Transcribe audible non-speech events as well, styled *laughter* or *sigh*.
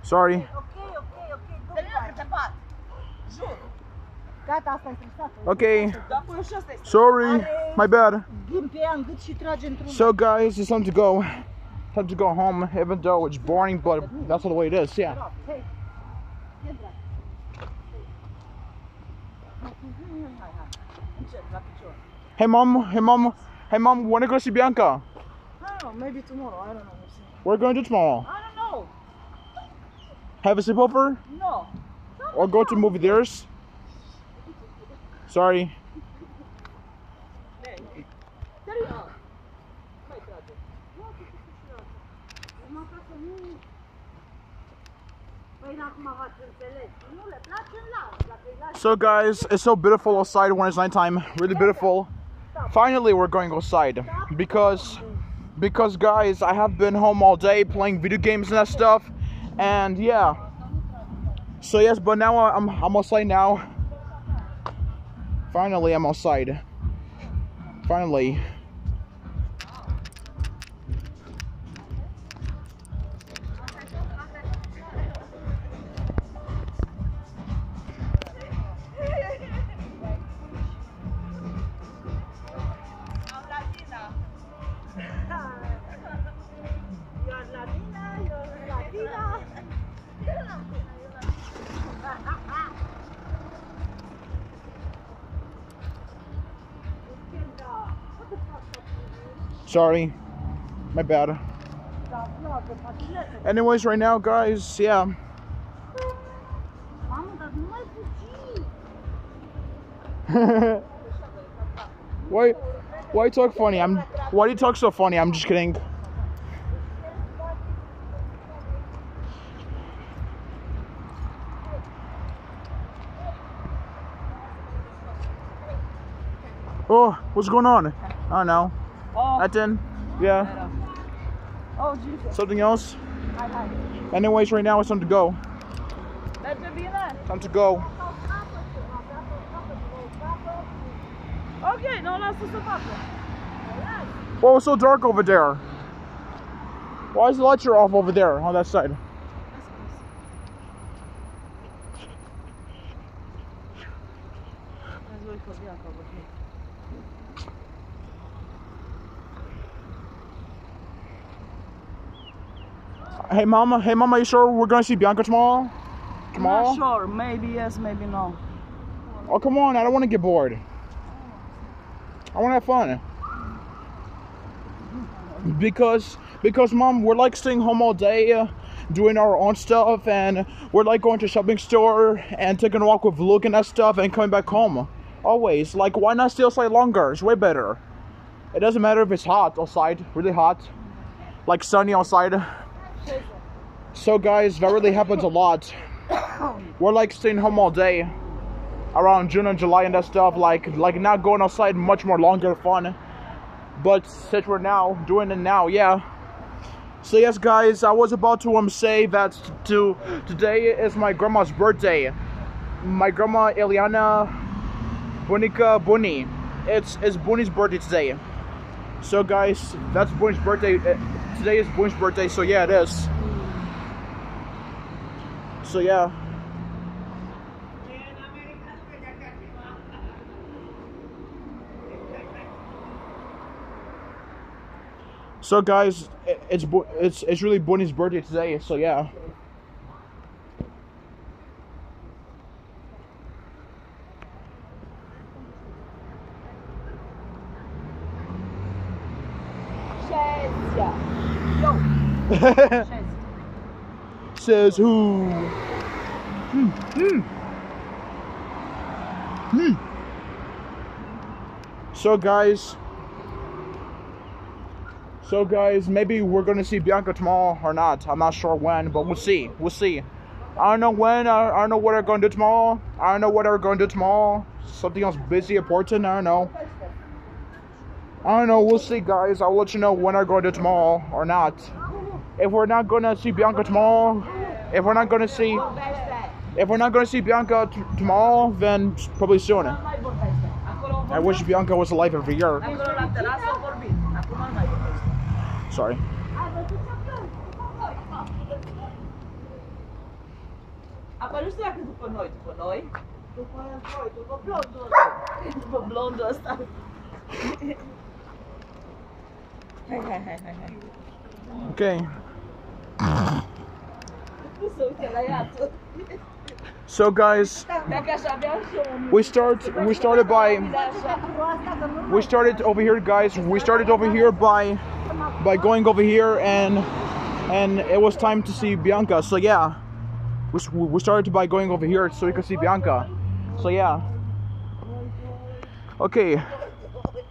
Sorry. E. Okay. Dar până și asta este. Sorry. My bad. Ghim pe ea în gât și trage într-un... So guys, it's time to go. Time to go home, even though it's boring, but that's the way it is. Yeah. Hei, drag. Încet, la picior. Hey mom. Hey mom. Hey mom. Wanna go see Bianca? I maybe tomorrow. I don't know. We'll see. We're going to tomorrow. I don't know. Have a sleepover No. or go to movie theaters. Sorry. Serios. Păi acum v-ați înțeles. Nu le place în las. Dacă îi lași So guys, it's so beautiful outside when it's nighttime. Really beautiful. Finally, we're going outside because because guys, I have been home all day playing video games and that stuff, and yeah. So yes, but now I'm I'm outside now. Finally, I'm outside. Finally. Sorry. My bad. Anyways, right now, guys, yeah. *laughs* Why why talk funny? I'm why do you talk so funny? I'm just kidding. Oh, what's going on? I don't know. Oh, Nothing. Yeah. oh, Jesus. Something else? Hai, hai. Anyways, right now it's time to go. Merge bine? Time to go. Ok, nu o lasă să facă. Whoa, it's so dark over there. Why is the lights off over there on that side? Hey mama, hey mama, you sure we're gonna see Bianca tomorrow? Tomorrow? Not sure, maybe yes, maybe no. Oh come on, I don't wanna get bored. I wanna have fun. Because because mom, we're like staying home all day, uh, doing our own stuff and we're like going to shopping store and taking a walk with and that stuff and coming back home. Always. Like why not stay outside longer? It's way better. It doesn't matter if it's hot outside, really hot. Like sunny outside. So guys, that really happens a lot. We're like staying home all day around June and July and that stuff, like like not going outside much more longer fun. But since we're now doing it now, yeah. So yes guys, I was about to um say that to today is my grandma's birthday. My grandma Eliana Bonica Buni. It's it's Buni's birthday today. So guys, that's Buni's birthday. Uh, Today is Buni's birthday, so yeah it is. So yeah. So guys, it's it's it's really Buni's birthday today, so yeah. Shezia. Yo, *laughs* Says who? Hmm. Hmm. Hmm. So guys. So guys, maybe we're gonna see Bianca tomorrow or not. I'm not sure when, but we'll see. We'll see. I don't know when. I, I don't know what I'm gonna do tomorrow. I don't know what I'm gonna do tomorrow. Something else busy, important. I don't know. I don't know. We'll see, guys. I'll let you know when I'm going to tomorrow or not. If we're not gonna see Bianca tomorrow, if we're not gonna see, if we're not gonna see Bianca tomorrow, then probably soon. Mai vorbește. Acolo I wish Bianca was alive every year. Acolo *laughs* Okay. So guys, we start we started by we started over here guys. We started over here by by going over here and and it was time to see Bianca. So yeah. We, we started by going over here so we could see Bianca. So yeah. Okay,